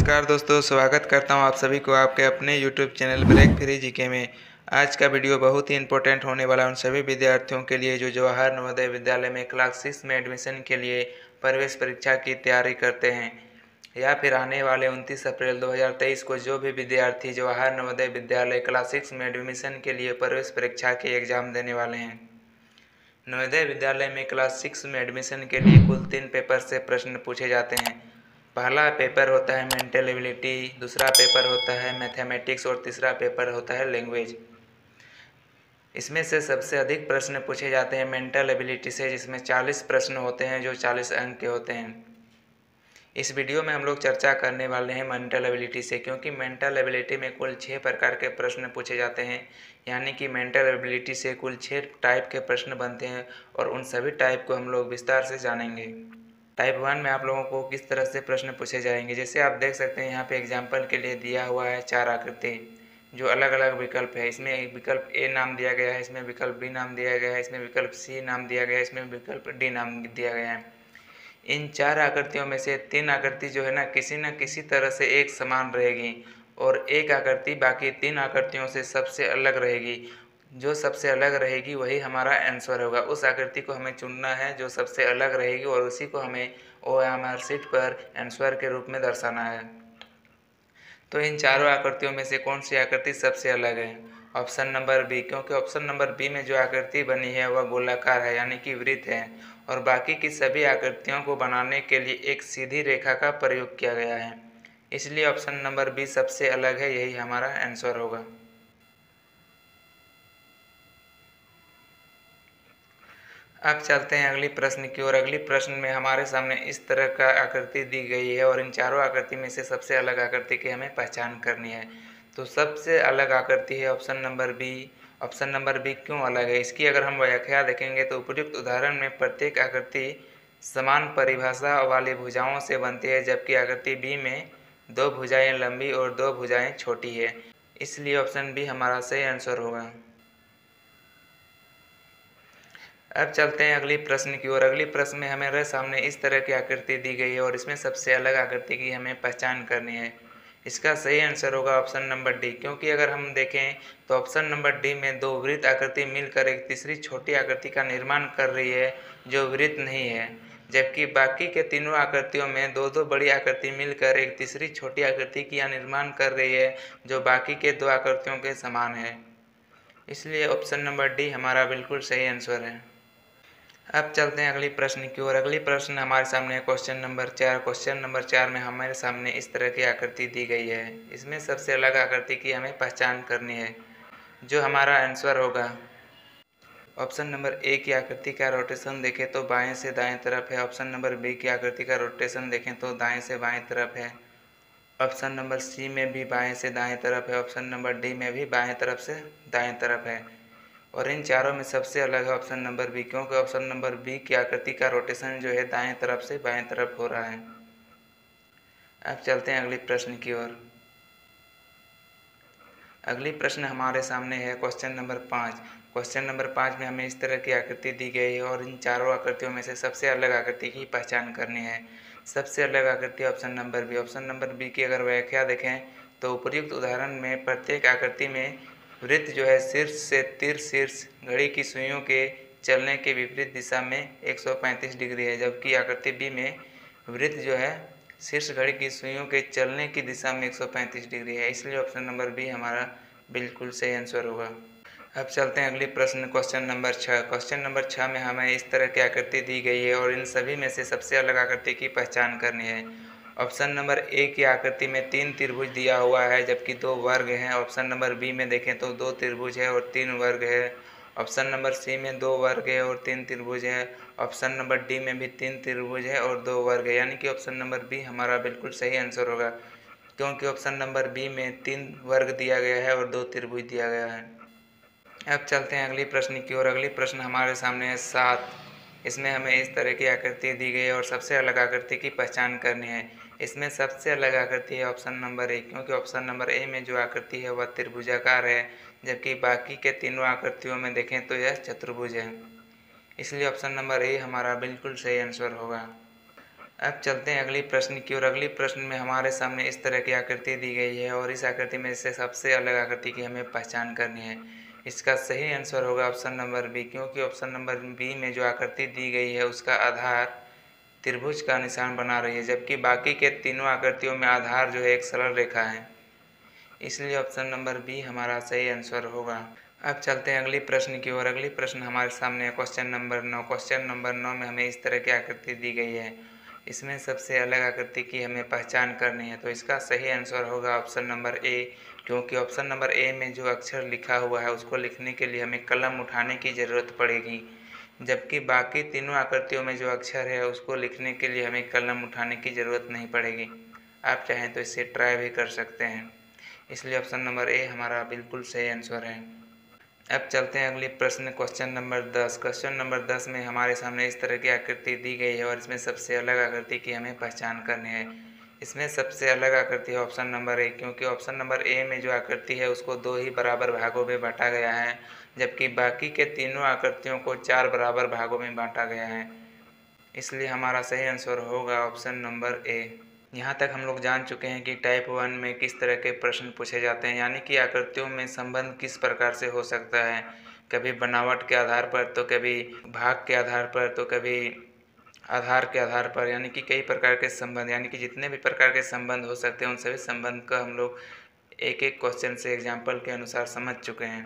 नमस्कार दोस्तों, स्वागत करता हूँ आप सभी को आपके अपने YouTube channel break free GK में। आज का वीडियो बहुत ही इंपॉर्टेंट होने वाला है उन सभी विद्यार्थियों के लिए जो जवाहर नवोदय विद्यालय में क्लास सिक्स में एडमिशन के लिए प्रवेश परीक्षा की तैयारी करते हैं। या फिर आने वाले 29 अप्रैल 2023 को जो भी विद्यार्थी जवाहर नवोदय विद्यालय क्लास सिक्स में एडमिशन के लिए प्रवेश परीक्षा के एग्ज़ाम देने वाले हैं। नवोदय विद्यालय में क्लास सिक्स में एडमिशन के लिए कुल तीन पेपर से प्रश्न पूछे जाते हैं। पहला पेपर होता है मेंटल एबिलिटी, दूसरा पेपर होता है मैथमेटिक्स और तीसरा पेपर होता है लैंग्वेज। इसमें से सबसे अधिक प्रश्न पूछे जाते हैं मेंटल एबिलिटी से, जिसमें 40 प्रश्न होते हैं, जो 40 अंक के होते हैं। इस वीडियो में हम लोग चर्चा करने वाले हैं मेंटल एबिलिटी से, क्योंकि मेंटल एबिलिटी में कुल छः प्रकार के प्रश्न पूछे जाते हैं। यानी कि मेंटल एबिलिटी से कुल छः टाइप के प्रश्न बनते हैं और उन सभी टाइप को हम लोग विस्तार से जानेंगे। टाइप वन में आप लोगों को किस तरह से प्रश्न पूछे जाएँगे? जैसे आप देख सकते हैं, यहाँ पे एग्ज़ाम्पल के लिए दिया हुआ है चार आकृति, जो अलग अलग विकल्प है। इसमें एक विकल्प ए नाम दिया गया है, इसमें विकल्प बी नाम दिया गया है, इसमें विकल्प सी नाम दिया गया है, इसमें विकल्प डी नाम दिया गया है। इन चार आकृतियों में से तीन आकृति जो है ना, किसी न किसी तरह से एक समान रहेगी और एक आकृति बाकी तीन आकृतियों से सबसे अलग रहेगी। जो सबसे अलग रहेगी वही हमारा आंसर होगा। उस आकृति को हमें चुनना है जो सबसे अलग रहेगी और उसी को हमें ओ एम आर सीट पर आंसर के रूप में दर्शाना है। तो इन चारों आकृतियों में से कौन सी आकृति सबसे अलग है? ऑप्शन नंबर बी क्योंकि ऑप्शन नंबर बी में जो आकृति बनी है वह गोलाकार है, यानी कि वृत्त है, और बाकी की सभी आकृतियों को बनाने के लिए एक सीधी रेखा का प्रयोग किया गया है। इसलिए ऑप्शन नंबर बी सबसे अलग है, यही हमारा आंसर होगा। अब चलते हैं अगली प्रश्न की ओर। अगली प्रश्न में हमारे सामने इस तरह का आकृति दी गई है और इन चारों आकृति में से सबसे अलग आकृति की हमें पहचान करनी है। तो सबसे अलग आकृति है option number B. Option number B क्यों अलग है? इसकी अगर हम व्याख्या देखेंगे तो उपयुक्त उदाहरण में प्रत्येक आकृति समान परिभाषा वाली भुजाओं से बनती है, जबकि आकृति बी में दो भुजाएँ लंबी और दो भुजाएँ छोटी है। इसलिए ऑप्शन बी हमारा सही आंसर होगा। अब चलते हैं अगली प्रश्न की ओर। अगली प्रश्न में हमारे सामने इस तरह की आकृति दी गई है और इसमें सबसे अलग आकृति की हमें पहचान करनी है। इसका सही आंसर होगा ऑप्शन नंबर डी क्योंकि अगर हम देखें तो ऑप्शन नंबर डी में दो वृत्त आकृति मिलकर एक तीसरी छोटी आकृति का निर्माण कर रही है, जो वृत्त नहीं है। जबकि बाकी के तीनों आकृतियों में दो दो बड़ी आकृति मिलकर एक तीसरी छोटी आकृति का निर्माण कर रही है, जो बाकी के दो आकृतियों के समान है। इसलिए ऑप्शन नंबर डी हमारा बिल्कुल सही आंसर है। अब चलते हैं अगली प्रश्न की ओर। अगली प्रश्न, हमारे सामने क्वेश्चन नंबर चार। क्वेश्चन नंबर चार में हमारे सामने इस तरह की आकृति दी गई है। इसमें सबसे अलग आकृति की हमें पहचान करनी है, जो हमारा आंसर होगा। ऑप्शन नंबर ए की आकृति का रोटेशन देखें तो बाएँ से दाएँ तरफ़ है। ऑप्शन नंबर बी की आकृति का रोटेशन देखें तो दाएँ से बाएँ तरफ़ है। ऑप्शन नंबर सी में भी बाएँ से दाएँ तरफ़ है। ऑप्शन नंबर डी में भी बाएँ तरफ़ से दाएँ तरफ़ है। और इन चारों में सबसे अलग है ऑप्शन नंबर बी, क्योंकि ऑप्शन नंबर बी की आकृति का रोटेशन जो है दाएँ तरफ़ से बाएँ तरफ़ हो रहा है। अब चलते हैं अगले प्रश्न की ओर। अगली प्रश्न हमारे सामने है क्वेश्चन नंबर पाँच। क्वेश्चन नंबर पाँच में हमें इस तरह की आकृति दी गई है और इन चारों आकृतियों में से सबसे अलग आकृति की पहचान करनी है। सबसे अलग आकृति option number B. Option number B की अगर व्याख्या देखें तो उपयुक्त उदाहरण में प्रत्येक आकृति में वृत्त जो है शीर्ष से तीर शीर्ष घड़ी की सुइयों के चलने के विपरीत दिशा में 135 डिग्री है, जबकि आकृति बी में वृत्त जो है शीर्ष घड़ी की सुइयों के चलने की दिशा में 135 डिग्री है। इसलिए ऑप्शन नंबर बी हमारा बिल्कुल सही आंसर होगा। अब चलते हैं अगले प्रश्न क्वेश्चन नंबर छः क्वेश्चन नंबर छः में हमें इस तरह की आकृति दी गई है और इन सभी में से सबसे अलग आकृति की पहचान करनी है। ऑप्शन नंबर ए की आकृति में तीन त्रिभुज दिया हुआ है, जबकि दो वर्ग हैं। ऑप्शन नंबर बी में देखें तो दो त्रिभुज है और तीन वर्ग है। ऑप्शन नंबर सी में दो वर्ग है और तीन त्रिभुज है। ऑप्शन नंबर डी में भी तीन त्रिभुज है और दो वर्ग है। यानी कि ऑप्शन नंबर बी हमारा बिल्कुल सही आंसर होगा, क्योंकि ऑप्शन नंबर बी में तीन वर्ग दिया गया है और दो त्रिभुज दिया गया है। अब चलते हैं अगली प्रश्न की ओर। अगली प्रश्न हमारे सामने है सात। इसमें हमें इस तरह की आकृति दी गई है और सबसे अलग आकृति की पहचान करनी है। इसमें सबसे अलग आकृति है ऑप्शन नंबर ए क्योंकि ऑप्शन नंबर ए में जो आकृति है वह त्रिभुजाकार है, जबकि बाकी के तीनों आकृतियों में देखें तो यह चतुर्भुज है। इसलिए ऑप्शन नंबर ए हमारा बिल्कुल सही आंसर होगा। अब चलते हैं अगली प्रश्न की और अगली प्रश्न में हमारे सामने इस तरह की आकृति दी गई है और इस आकृति में से सबसे अलग आकृति की हमें पहचान करनी है। इसका सही आंसर होगा ऑप्शन नंबर बी क्योंकि ऑप्शन नंबर बी में जो आकृति दी गई है, उसका आधार त्रिभुज का निशान बना रही है, जबकि बाकी के तीनों आकृतियों में आधार जो है एक सरल रेखा है। इसलिए ऑप्शन नंबर बी हमारा सही आंसर होगा। अब चलते हैं अगली प्रश्न की ओर। अगली प्रश्न हमारे सामने है क्वेश्चन नंबर नौ। क्वेश्चन नंबर नौ में हमें इस तरह की आकृति दी गई है। इसमें सबसे अलग आकृति की हमें पहचान करनी है तो इसका सही आंसर होगा ऑप्शन नंबर ए क्योंकि ऑप्शन नंबर ए में जो अक्षर लिखा हुआ है, उसको लिखने के लिए हमें कलम उठाने की ज़रूरत पड़ेगी। जबकि बाकी तीनों आकृतियों में जो अक्षर है, उसको लिखने के लिए हमें कलम उठाने की ज़रूरत नहीं पड़ेगी। आप चाहें तो इसे ट्राई भी कर सकते हैं। इसलिए ऑप्शन नंबर ए हमारा बिल्कुल सही आंसर है। अब चलते हैं अगले प्रश्न क्वेश्चन नंबर दस। क्वेश्चन नंबर दस में हमारे सामने इस तरह की आकृति दी गई है और इसमें सबसे अलग आकृति की हमें पहचान करनी है। इसमें सबसे अलग आकृति है ऑप्शन नंबर ए क्योंकि ऑप्शन नंबर ए में जो आकृति है, उसको दो ही बराबर भागों में बांटा गया है, जबकि बाकी के तीनों आकृतियों को चार बराबर भागों में बांटा गया है। इसलिए हमारा सही आंसर होगा ऑप्शन नंबर ए। यहाँ तक हम लोग जान चुके हैं कि टाइप वन में किस तरह के प्रश्न पूछे जाते हैं, यानी कि आकृतियों में संबंध किस प्रकार से हो सकता है। कभी बनावट के आधार पर तो कभी भाग के आधार पर तो कभी आधार के आधार पर, यानी कि कई प्रकार के संबंध, यानी कि जितने भी प्रकार के संबंध हो सकते हैं, उन सभी संबंध का हम लोग एक एक क्वेश्चन से एग्ज़ाम्पल के अनुसार समझ चुके हैं।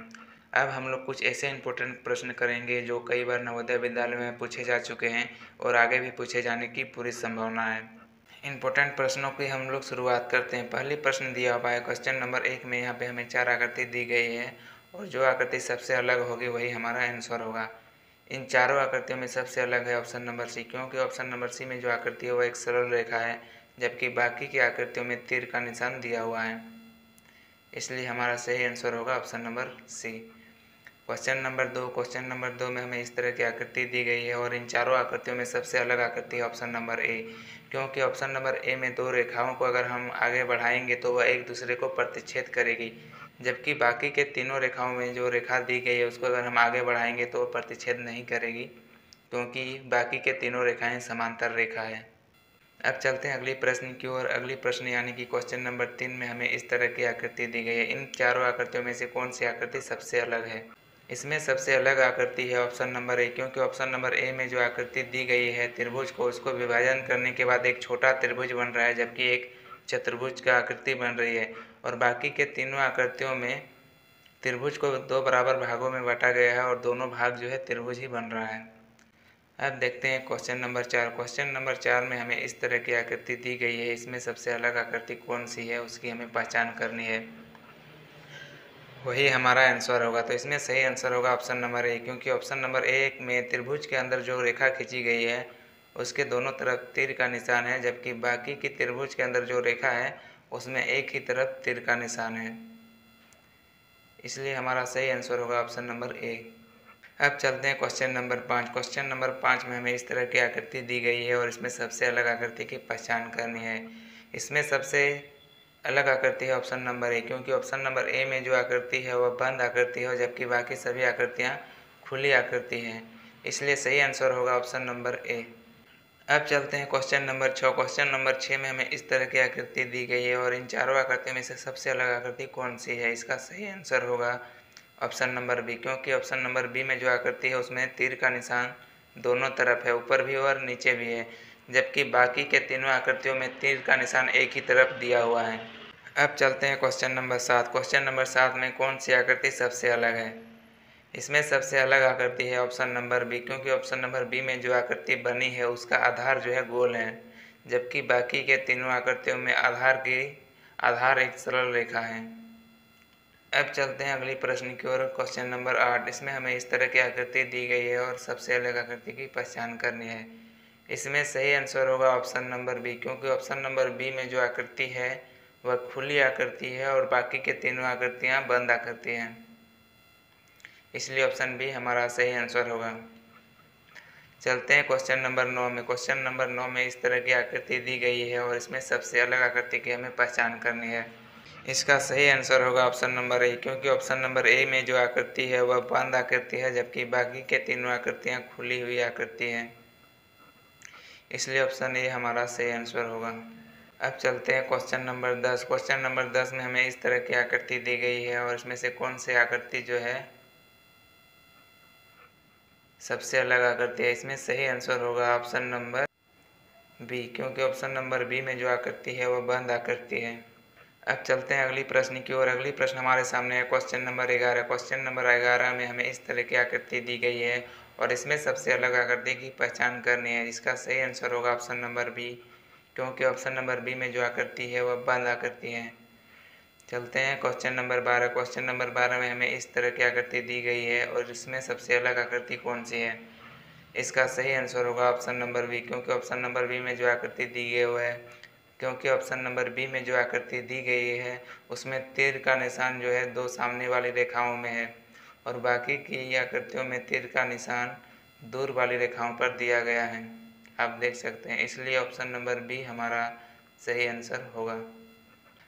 अब हम लोग कुछ ऐसे इंपॉर्टेंट प्रश्न करेंगे, जो कई बार नवोदय विद्यालय में पूछे जा चुके हैं और आगे भी पूछे जाने की पूरी संभावना है। इंपॉर्टेंट प्रश्नों की हम लोग शुरुआत करते हैं। पहली प्रश्न दिया हुआ है क्वेश्चन नंबर एक में यहाँ पे हमें चार आकृति दी गई है और जो आकृति सबसे अलग होगी, वही हमारा आंसर होगा। इन चारों आकृतियों में सबसे अलग है ऑप्शन नंबर सी, क्योंकि ऑप्शन नंबर सी में जो आकृति है वह एक सरल रेखा है, जबकि बाकी की आकृतियों में तीर का निशान दिया हुआ है। इसलिए हमारा सही आंसर होगा option number C. Question number दो, क्वेश्चन नंबर दो में हमें इस तरह की आकृति दी गई है, और इन चारों आकृतियों में सबसे अलग आकृति है ऑप्शन नंबर ए, क्योंकि ऑप्शन नंबर ए में दो रेखाओं को अगर हम आगे बढ़ाएँगे तो वह एक दूसरे को प्रतिच्छेद करेगी। जबकि बाकी के तीनों रेखाओं में जो रेखा दी गई है, उसको अगर हम आगे बढ़ाएँगे तो प्रतिच्छेद नहीं करेगी, क्योंकि बाकी के तीनों रेखाएँ समांतर रेखा है। अब चलते हैं अगली प्रश्न की ओर। अगली प्रश्न यानी कि क्वेश्चन नंबर तीन में हमें इस तरह की आकृति दी गई है। इन चारों आकृतियों में से कौन सी आकृति सबसे अलग है? इसमें सबसे अलग आकृति है ऑप्शन नंबर ए क्योंकि ऑप्शन नंबर ए में जो आकृति दी गई है त्रिभुज को, उसको विभाजन करने के बाद एक छोटा त्रिभुज बन रहा है, जबकि एक चतुर्भुज का आकृति बन रही है। और बाकी के तीनों आकृतियों में त्रिभुज को दो बराबर भागों में बांटा गया है और दोनों भाग जो है त्रिभुज ही बन रहा है। अब देखते हैं क्वेश्चन नंबर चार। क्वेश्चन नंबर चार में हमें इस तरह की आकृति दी गई है। इसमें सबसे अलग आकृति कौन सी है, उसकी हमें पहचान करनी है। वही हमारा आंसर होगा। तो इसमें सही आंसर होगा ऑप्शन नंबर ए क्योंकि ऑप्शन नंबर एक में त्रिभुज के अंदर जो रेखा खींची गई है, उसके दोनों तरफ़ तीर का निशान है, जबकि बाकी की त्रिभुज के अंदर जो रेखा है उसमें एक ही तरफ़ तिर का निशान है। इसलिए हमारा सही आंसर होगा ऑप्शन नंबर ए अब चलते हैं क्वेश्चन नंबर पाँच। क्वेश्चन नंबर पाँच में हमें इस तरह की आकृति दी गई है और इसमें सबसे अलग आकृति की पहचान करनी है। इसमें सबसे अलग आकृति है ऑप्शन नंबर ए क्योंकि ऑप्शन नंबर ए में जो आकृति है वह बंद आकृति है जबकि बाकी सभी आकृतियाँ खुली आकृति हैं। इसलिए सही आंसर होगा ऑप्शन नंबर ए अब चलते हैं क्वेश्चन नंबर छः। क्वेश्चन नंबर छः में हमें इस तरह की आकृति दी गई है और इन चारों आकृतियों में से सबसे अलग आकृति कौन सी है? इसका सही आंसर होगा ऑप्शन नंबर बी क्योंकि ऑप्शन नंबर बी में जो आकृति है उसमें तीर का निशान दोनों तरफ़ है, ऊपर भी और नीचे भी है, जबकि बाकी के तीनों आकृतियों में तीर का निशान एक ही तरफ़ दिया हुआ है। अब चलते हैं क्वेश्चन नंबर सात। क्वेश्चन नंबर सात में कौन सी आकृति सबसे अलग है? इसमें सबसे अलग आकृति है ऑप्शन नंबर बी, क्योंकि ऑप्शन नंबर बी में जो आकृति बनी है, उसका आधार जो है गोल है, जबकि बाकी के तीनों आकृतियों में आधार की, आधार एक सरल रेखा है। अब चलते हैं अगली प्रश्न की ओर क्वेश्चन नंबर आठ। इसमें हमें इस तरह की आकृति दी गई है और सबसे अलग आकृति की पहचान करनी है। इसमें सही आंसर होगा ऑप्शन नंबर बी क्योंकि ऑप्शन नंबर बी में जो आकृति है, वह खुली आकृति है और बाकी के तीनों आकृतियाँ बंद आकृति हैं। इसलिए ऑप्शन बी हमारा सही आंसर होगा। चलते हैं क्वेश्चन नंबर नौ में। क्वेश्चन नंबर नौ में इस तरह की आकृति दी गई है और इसमें सबसे अलग आकृति की हमें पहचान करनी है। इसका सही आंसर होगा ऑप्शन नंबर ए क्योंकि ऑप्शन नंबर ए में जो आकृति है वह बंद आकृति है, जबकि बाकी के तीनों आकृतियाँ खुली हुई आकृति हैं। इसलिए ऑप्शन ए हमारा सही आंसर होगा। अब चलते हैं क्वेश्चन नंबर दस। क्वेश्चन नंबर दस में हमें इस तरह की आकृति दी गई है और इसमें से कौन सी आकृति जो है सबसे अलग आकृति है इसमें सही आंसर होगा ऑप्शन नंबर बी क्योंकि ऑप्शन नंबर बी में जो आकृति है वह बंद आकृति है। अब चलते हैं अगली प्रश्न की ओर। अगली प्रश्न हमारे सामने है। क्वेश्चन नंबर ग्यारह। क्वेश्चन नंबर ग्यारह में हमें इस तरह की आकृति दी गई है और इसमें सबसे अलग आकृति की पहचान करनी है। इसका सही आंसर होगा ऑप्शन नंबर बी क्योंकि ऑप्शन नंबर बी में जो आकृति है वह बंद आकृति है। चलते हैं। क्वेश्चन नंबर बारह। क्वेश्चन नंबर बारह में हमें इस तरह की आकृति दी गई है और इसमें सबसे अलग आकृति कौन सी है? इसका सही आंसर होगा ऑप्शन नंबर बी क्योंकि ऑप्शन नंबर बी में जो आकृति दी गई है, क्योंकि ऑप्शन नंबर बी में जो आकृति दी गई है, उसमें तीर का निशान जो है दो सामने वाली रेखाओं में है और बाकी की आकृतियों में तीर का निशान दूर वाली रेखाओं पर दिया गया है। आप देख सकते हैं। इसलिए ऑप्शन नंबर बी हमारा सही आंसर होगा।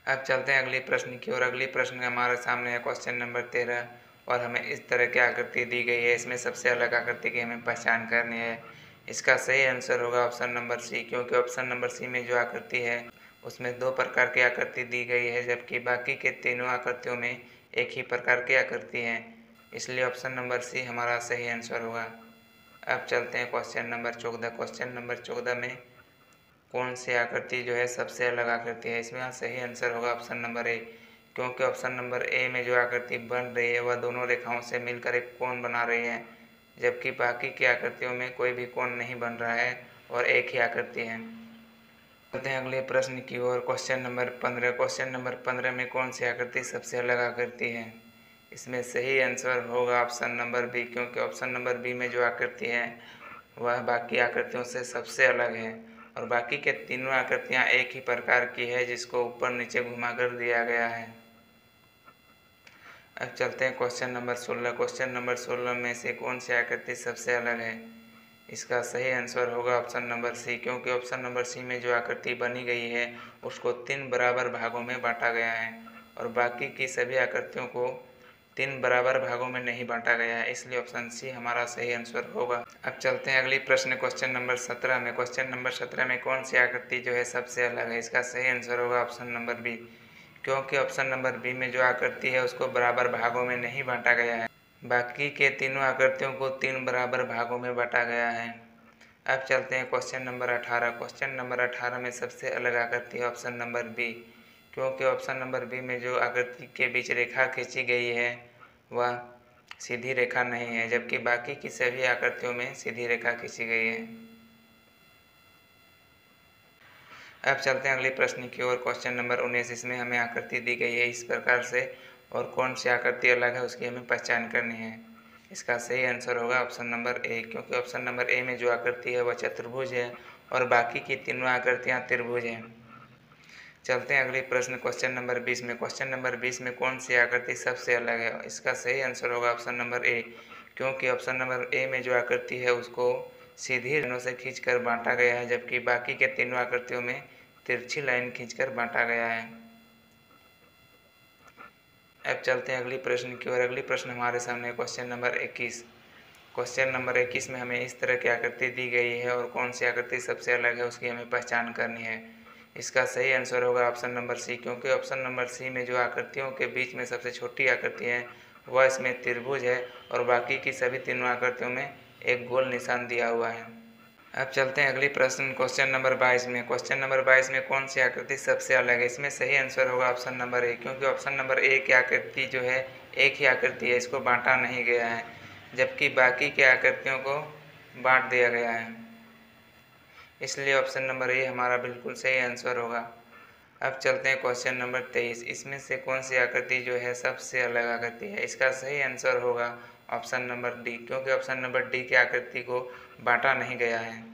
अब चलते हैं अगले प्रश्न की और अगली प्रश्न हमारे सामने है क्वेश्चन नंबर तेरह और हमें इस तरह की आकृति दी गई है। इसमें सबसे अलग आकृति की हमें पहचान करनी है। इसका सही आंसर होगा ऑप्शन नंबर सी क्योंकि ऑप्शन नंबर सी में जो आकृति है, उसमें दो प्रकार की आकृति दी गई है, जबकि बाकी के तीनों आकृतियों में एक ही प्रकार की आकृति है। इसलिए ऑप्शन नंबर सी हमारा सही आंसर होगा। अब चलते हैं क्वेश्चन नंबर चौदह। क्वेश्चन नंबर चौदह में कौन सी आकृति जो है सबसे अलग आकृति है? इसमें सही आंसर होगा ऑप्शन नंबर ए क्योंकि ऑप्शन नंबर ए में जो आकृति बन रही है, वह दोनों रेखाओं से मिलकर एक कोण बना रही है, जबकि बाकी की आकृतियों में कोई भी कोण नहीं बन रहा है और एक ही आकृति है। चलते हैं अगले प्रश्न की ओर। क्वेश्चन नंबर पंद्रह। क्वेश्चन नंबर पंद्रह में कौन सी आकृति सबसे अलग आकृति है? इसमें सही आंसर होगा ऑप्शन नंबर बी क्योंकि ऑप्शन नंबर बी में जो आकृति है, वह बाकी आकृतियों से सबसे अलग है। और बाकी के तीनों आकृतियाँ एक ही प्रकार की है, जिसको ऊपर नीचे घुमा कर दिया गया है। अब चलते हैं क्वेश्चन नंबर सोलह। क्वेश्चन नंबर सोलह में से कौन सी आकृति सबसे अलग है? इसका सही आंसर होगा ऑप्शन नंबर सी क्योंकि ऑप्शन नंबर सी में जो आकृति बनी गई है, उसको तीन बराबर भागों में बांटा गया है। और बाकी की सभी आकृतियों को तीन बराबर भागों में नहीं बांटा गया है, इसलिए ऑप्शन सी हमारा सही आंसर होगा। अब चलते हैं अगली प्रश्न क्वेश्चन नंबर सत्रह में। क्वेश्चन नंबर सत्रह में कौन सी आकृति जो है सबसे अलग है? इसका सही आंसर होगा ऑप्शन नंबर बी क्योंकि ऑप्शन नंबर बी में जो आकृति है उसको बराबर भागों में नहीं बांटा गया है। बाकी के तीनों आकृतियों को तीन बराबर भागों में बांटा गया है। अब चलते हैं क्वेश्चन नंबर अठारह। क्वेश्चन नंबर अठारह में सबसे अलग आकृति है ऑप्शन नंबर बी क्योंकि ऑप्शन नंबर बी में जो आकृति के बीच रेखा खींची गई है, वह सीधी रेखा नहीं है, जबकि बाकी की सभी आकृतियों में सीधी रेखा खींची गई है। अब चलते हैं अगले प्रश्न की ओर। क्वेश्चन नंबर उन्नीस, इसमें हमें आकृति दी गई है इस प्रकार से, और कौन सी आकृति अलग है उसकी हमें पहचान करनी है। इसका सही आंसर होगा ऑप्शन नंबर ए क्योंकि ऑप्शन नंबर ए में जो आकृति है, वह चतुर्भुज है, और बाकी की तीनों आकृतियाँ त्रिभुज हैं। चलते हैं अगले प्रश्न क्वेश्चन नंबर बीस में। क्वेश्चन नंबर बीस में कौन सी आकृति सबसे अलग है? इसका सही आंसर होगा ऑप्शन नंबर ए क्योंकि ऑप्शन नंबर ए में जो आकृति है, उसको सीधी रेनों से खींचकर बांटा गया है, जबकि बाकी के तीनों आकृतियों में तिरछी लाइन खींचकर बांटा गया है। अब चलते हैं अगली प्रश्न की ओर। अगली प्रश्न हमारे सामने क्वेश्चन नंबर 21 क्वेश्चन नंबर 21 में हमें इस तरह की आकृति दी गई है और कौन सी आकृति सबसे अलग है, उसकी हमें पहचान करनी है। इसका सही आंसर होगा ऑप्शन नंबर सी क्योंकि ऑप्शन नंबर सी में जो आकृतियों के बीच में सबसे छोटी आकृति है, वह इसमें त्रिभुज है और बाकी की सभी तीनों आकृतियों में एक गोल निशान दिया हुआ है। अब चलते हैं अगली प्रश्न क्वेश्चन नंबर बाईस में। क्वेश्चन नंबर बाईस में कौन सी आकृति सबसे अलग है? इसमें सही आंसर होगा ऑप्शन नंबर ए क्योंकि ऑप्शन नंबर ए की आकृति जो है, एक ही आकृति है, इसको बांटा नहीं गया है, जबकि बाकी के आकृतियों को बांट दिया गया है। इसलिए ऑप्शन नंबर ए हमारा बिल्कुल सही आंसर होगा। अब चलते हैं क्वेश्चन नंबर तेईस। इसमें से कौन सी आकृति जो है सबसे अलग आकृति है? इसका सही आंसर होगा ऑप्शन नंबर डी क्योंकि ऑप्शन नंबर डी की आकृति को बांटा नहीं गया है।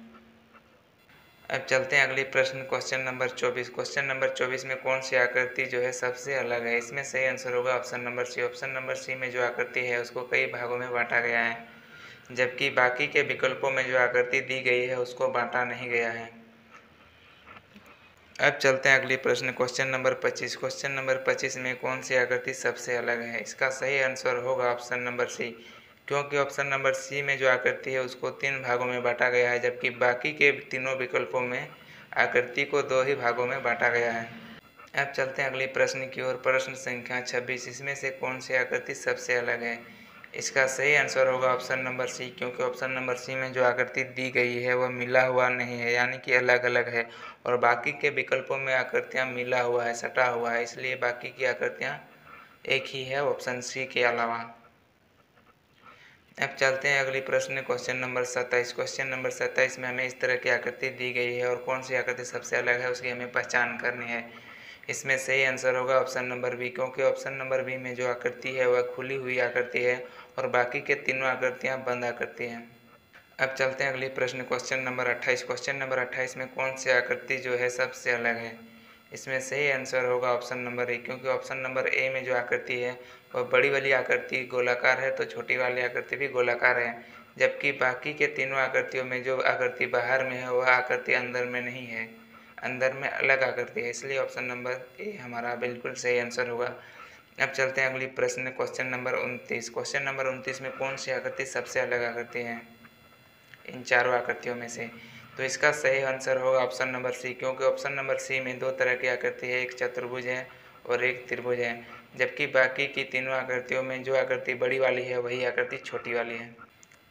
अब चलते हैं अगली प्रश्न क्वेश्चन नंबर चौबीस। क्वेश्चन नंबर चौबीस में कौन सी आकृति जो है सबसे अलग है? इसमें सही आंसर होगा option number C option number C में जो आकृति है, उसको कई भागों में बांटा गया है। जबकि बाकी के विकल्पों में जो आकृति दी गई है, उसको बांटा नहीं गया है। अब चलते हैं अगली प्रश्न। क्वेश्चन नंबर पच्चीस। क्वेश्चन नंबर पच्चीस में कौन सी आकृति सबसे अलग है? इसका सही आंसर होगा ऑप्शन नंबर सी क्योंकि ऑप्शन नंबर सी में जो आकृति है, उसको तीन भागों में बांटा गया है, जबकि बाकी के तीनों विकल्पों में आकृति को दो ही भागों में बांटा गया है। अब चलते हैं अगले प्रश्न की ओर। प्रश्न संख्या छब्बीस। इसमें से कौन सी आकृति सबसे अलग है? इसका सही आंसर होगा ऑप्शन नंबर सी क्योंकि ऑप्शन नंबर सी में जो आकृति दी गई है, वह मिला हुआ नहीं है, यानी कि अलग अलग है। और बाकी के विकल्पों में आकृतियाँ मिला हुआ है, सटा हुआ है, इसलिए बाकी की आकृतियाँ एक ही है ऑप्शन सी के अलावा। अब चलते हैं अगली प्रश्न क्वेश्चन नंबर सत्ताईस। क्वेश्चन नंबर सत्ताईस में हमें इस तरह की आकृति दी गई है, और कौन सी आकृति सबसे अलग है, उसकी हमें पहचान करनी है। इसमें सही आंसर होगा ऑप्शन नंबर बी क्योंकि ऑप्शन नंबर बी में जो आकृति है, वह खुली हुई आकृति है और बाकी के तीनों आकृतियाँ बंद आकृति हैं। अब चलते हैं अगले प्रश्न क्वेश्चन नंबर अट्ठाईस। क्वेश्चन नंबर अट्ठाईस में कौन सी आकृति जो है सबसे अलग है? इसमें सही आंसर होगा ऑप्शन नंबर ए क्योंकि ऑप्शन नंबर ए में जो आकृति है वह बड़ी वाली आकृति गोलाकार है तो छोटी वाली आकृति भी गोलाकार है। जबकि बाकी के तीनों आकृतियों में जो आकृति बाहर में है, वह आकृति अंदर में नहीं है। अंदर में अलग आकृति है, इसलिए ऑप्शन नंबर ए हमारा बिल्कुल सही आंसर होगा। अब चलते हैं अगली प्रश्न क्वेश्चन नंबर उनतीस। क्वेश्चन नंबर उनतीस में कौन सी आकृति सबसे अलग आकृति है? इन चारों आकृतियों में से। तो इसका सही आंसर होगा ऑप्शन नंबर सी क्योंकि ऑप्शन नंबर सी में दो तरह की आकृति है, एक चतुर्भुज है और एक त्रिभुज है, जबकि बाकी की तीनों आकृतियों में जो आकृति बड़ी वाली है, वही आकृति छोटी वाली है।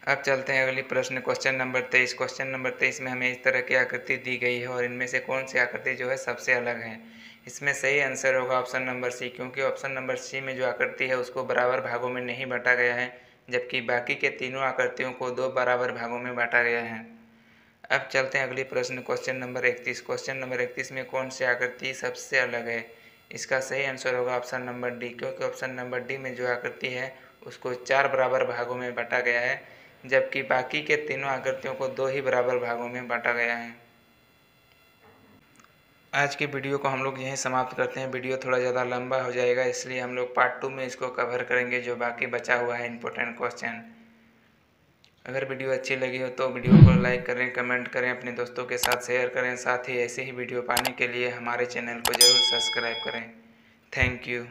अब चलते हैं अगली प्रश्न क्वेश्चन नंबर तेईस। क्वेश्चन नंबर तेईस में हमें इस तरह की आकृति दी गई है और इनमें से कौन सी आकृति जो है सबसे अलग है? इसमें सही आंसर होगा ऑप्शन नंबर सी क्योंकि ऑप्शन नंबर सी में जो आकृति है, उसको बराबर भागों में नहीं बांटा गया है, जबकि बाकी के तीनों आकृतियों को दो बराबर भागों में बांटा गया है। अब चलते हैं अगले प्रश्न क्वेश्चन नंबर इकतीस। क्वेश्चन नंबर इकतीस में कौन सी आकृति सबसे अलग है? इसका सही आंसर होगा ऑप्शन नंबर डी क्योंकि ऑप्शन नंबर डी में जो आकृति है, उसको चार बराबर भागों में बांटा गया है, जबकि बाकी के तीनों आकृतियों को दो ही बराबर भागों में बांटा गया है। आज के वीडियो को हम लोग यहीं समाप्त करते हैं। वीडियो थोड़ा ज़्यादा लंबा हो जाएगा, इसलिए हम लोग पार्ट टू में इसको कवर करेंगे, जो बाकी बचा हुआ है इंपॉर्टेंट क्वेश्चन अगर वीडियो अच्छी लगी हो तो वीडियो को लाइक करें कमेंट करें, अपने दोस्तों के साथ शेयर करें, साथ ही ऐसे ही वीडियो पाने के लिए हमारे चैनल को ज़रूर सब्सक्राइब करें। Thank you